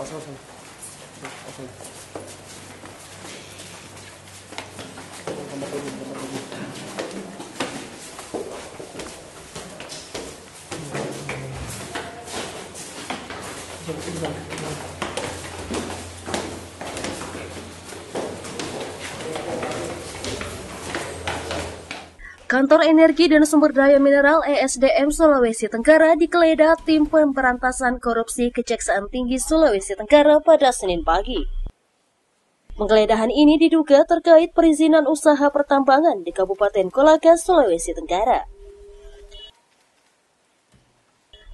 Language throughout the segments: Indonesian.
好，收收了，收了，收了。好，好，好，Kantor Energi dan Sumber Daya Mineral ESDM Sulawesi Tenggara digeledah tim pemberantasan korupsi Kejaksaan Tinggi Sulawesi Tenggara pada Senin pagi. Penggeledahan ini diduga terkait perizinan usaha pertambangan di Kabupaten Kolaka, Sulawesi Tenggara.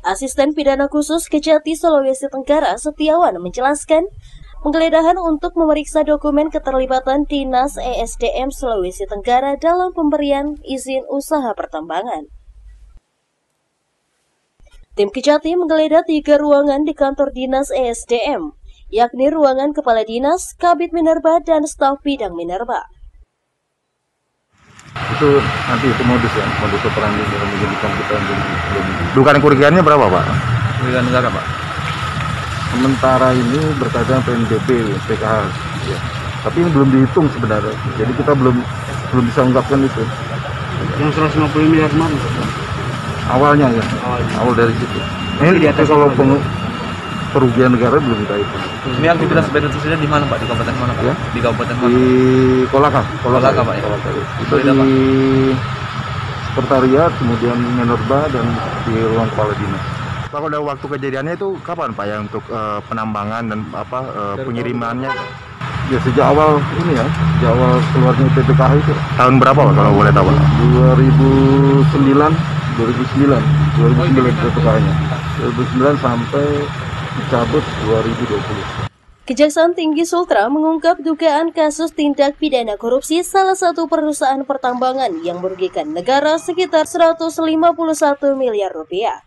Asisten Pidana Khusus Kejati Sulawesi Tenggara Setiawan menjelaskan, penggeledahan untuk memeriksa dokumen keterlibatan Dinas ESDM Sulawesi Tenggara dalam pemberian izin usaha pertambangan. Tim Kejati menggeledah tiga ruangan di kantor Dinas ESDM, yakni ruangan Kepala Dinas, Kabit Minerba, dan staf bidang Minerba. itu nanti itu modus ya modus operandi dalam menjadikan kita dugaan kerugiannya berapa pak Kerugian negara, Pak. Sementara ini berkaitan PNBP PKH ya. tapi ini belum dihitung sebenarnya jadi kita belum belum bisa ungkapkan itu Yang 150 miliar kemarin. awalnya ya Awalnya. awal dari situ ini di atas kalau peng- kerugian negara belum kita hitung Ini aktivitas BPT sudah di mana Pak? Di kabupaten mana Pak? Ya. Di kabupaten di mana? Kolaka Kolaka, Pak, ya. Kolaka, ya. itu Beda, di sekretariat kemudian Menorba dan di ruang kepala dinas Pak, kalau waktu kejadiannya itu kapan Pak ya untuk eh, penambangan dan apa eh, pengirimannya? Ya sejak awal ini ya, sejak awal keluarnya PPKH itu. Tahun berapa Pak kalau boleh tahu? Pak? 2009, 2009, 2009 PPKH-nya. 2009 sampai dicabut 2020. Kejaksaan Tinggi Sultra mengungkap dugaan kasus tindak pidana korupsi salah satu perusahaan pertambangan yang merugikan negara sekitar 151 miliar rupiah.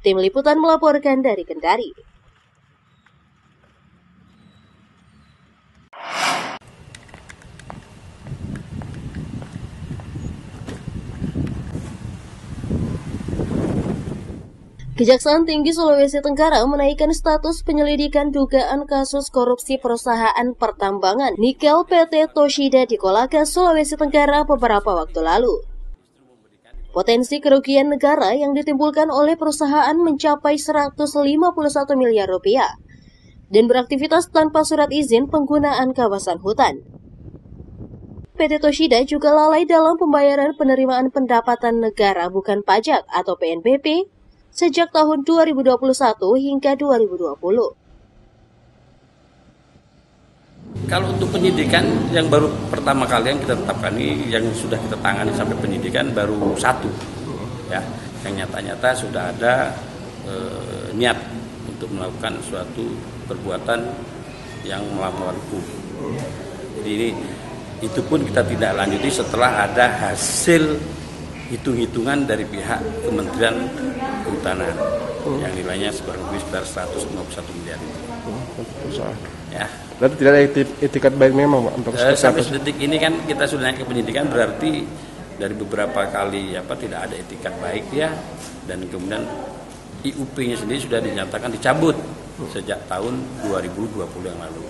Tim Liputan melaporkan dari Kendari. Kejaksaan Tinggi Sulawesi Tenggara menaikkan status penyelidikan dugaan kasus korupsi perusahaan pertambangan nikel PT Toshida di Kolaka, Sulawesi Tenggara beberapa waktu lalu. Potensi kerugian negara yang ditimbulkan oleh perusahaan mencapai 151 miliar rupiah dan beraktivitas tanpa surat izin penggunaan kawasan hutan. PT Toshida juga lalai dalam pembayaran penerimaan pendapatan negara bukan pajak atau PNBP sejak tahun 2021 hingga 2020. Kalau untuk penyidikan yang baru pertama kali yang kita tetapkan ini yang sudah kita tangani sampai penyidikan baru satu, ya, yang nyata-nyata sudah ada eh, niat untuk melakukan suatu perbuatan yang melawan hukum. Jadi ini itu pun kita tidak lanjuti setelah ada hasil hitung-hitungan dari pihak Kementerian Kehutanan yang nilainya kurang lebih sekitar 151 miliar. Itu. Ya, Berarti tidak ada eti- etikat baik memang, Pak, untuk Eh, sampai detik ini kan kita sudah naik ke penyidikan berarti dari beberapa kali apa tidak ada etikat baik ya. Dan kemudian IUP-nya sendiri sudah dinyatakan dicabut sejak tahun 2020 yang lalu.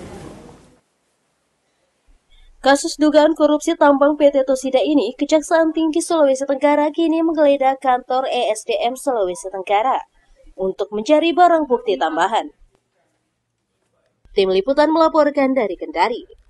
Kasus dugaan korupsi tambang PT Tosida ini, Kejaksaan Tinggi Sulawesi Tenggara kini menggeledah kantor ESDM Sulawesi Tenggara untuk mencari barang bukti tambahan. Tim Liputan melaporkan dari Kendari.